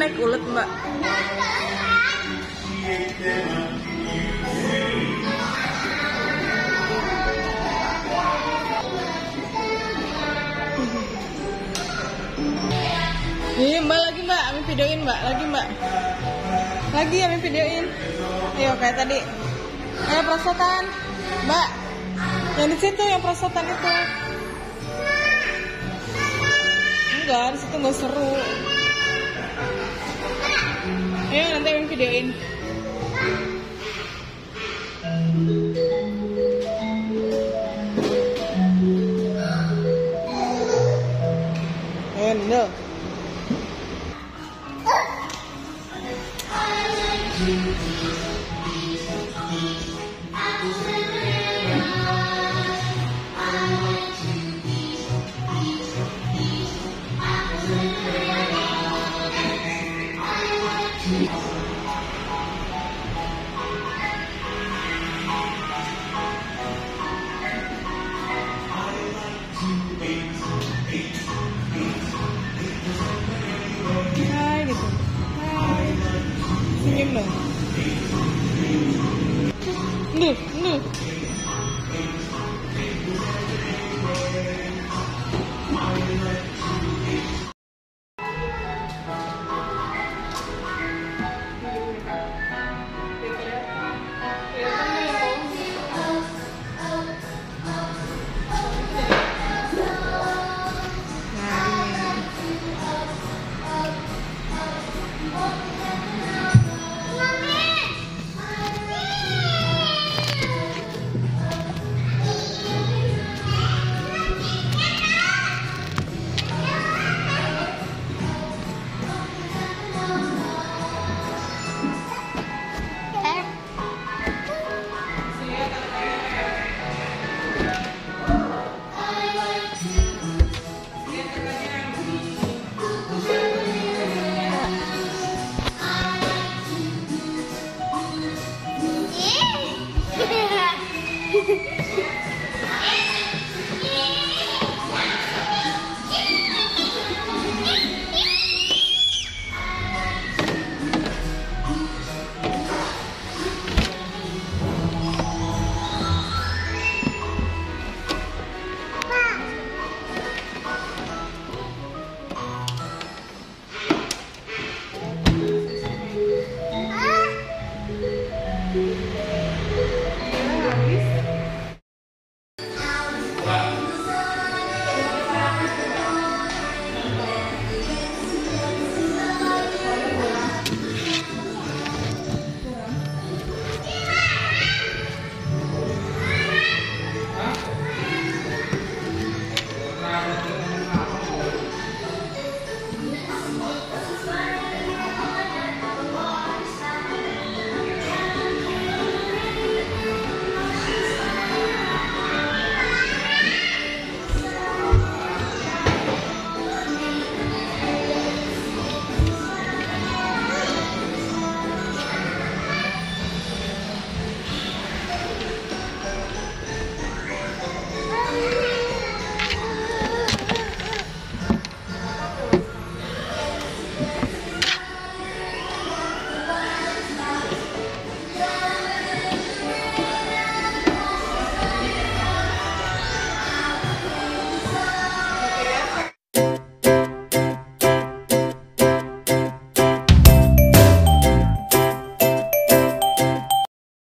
naik ulet mbak. Iya mbak lagi mbak, Amin videoin mbak, lagi mbak. Lagi Amin videoin. Ayo kayak tadi. Ayo prosotan, mbak. Yang di situ yang prosotan itu. Enggak, di situ nggak seru. Videoin. Ayo Nindo. Hai 天冷 Ih.